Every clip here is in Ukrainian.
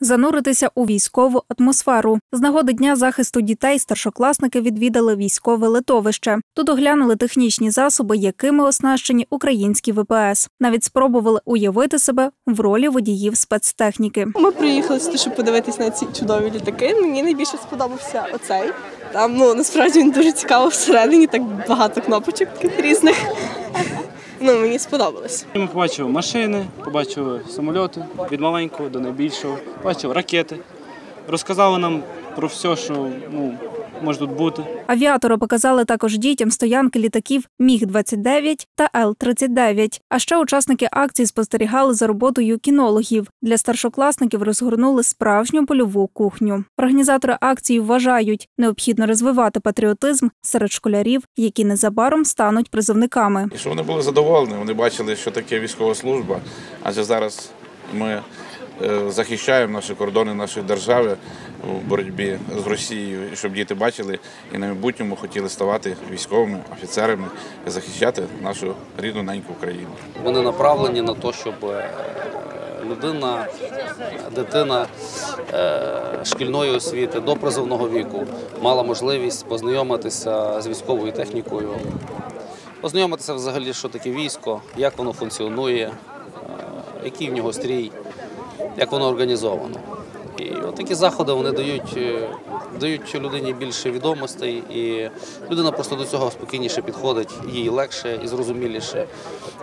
зануритися у військову атмосферу. З нагоди дня захисту дітей старшокласники відвідали військове литовище. Тут оглянули технічні засоби, якими оснащені українські ВПС. Навіть спробували уявити себе в ролі водіїв спецтехніки. Ми приїхали сюди, щоб подивитись на ці чудові літаки. Мені найбільше сподобався оцей. Там ну насправді він дуже цікаво всередині, так багато кнопочок таких різних. Ну мені сподобалось. Ми побачив машини, побачив самоліти від маленького до найбільшого, побачив ракети. Розказали нам про все, що ну, може тут бути. Авіатори показали також дітям стоянки літаків Міг 29 та Л 39 А ще учасники акції спостерігали за роботою кінологів. Для старшокласників розгорнули справжню польову кухню. Організатори акції вважають, необхідно розвивати патріотизм серед школярів, які незабаром стануть призовниками. І щоб вони були задоволені, вони бачили, що таке військова служба, адже зараз ми е, захищаємо наші кордони нашої держави у боротьбі з Росією, щоб діти бачили і на майбутньому хотіли ставати військовими офіцерами і захищати нашу рідну неньку Україну. Вони направлені на те, щоб е, людина, дитина е, шкільної освіти до призовного віку мала можливість познайомитися з військовою технікою, познайомитися взагалі, що таке військо, як воно функціонує, який в нього стрій, як воно організовано. І от такі заходи вони дають, е, дають людині більше відомостей, і людина просто до цього спокійніше підходить, їй легше і зрозуміліше.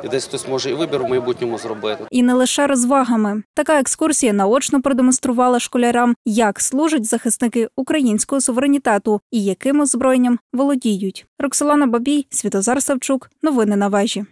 І десь хтось може і вибір в майбутньому зробити. І не лише розвагами. Така екскурсія наочно продемонструвала школярам, як служать захисники українського суверенітету і яким озброєнням володіють. Роксолана Бабій, Світозар Савчук. Новини на вежі.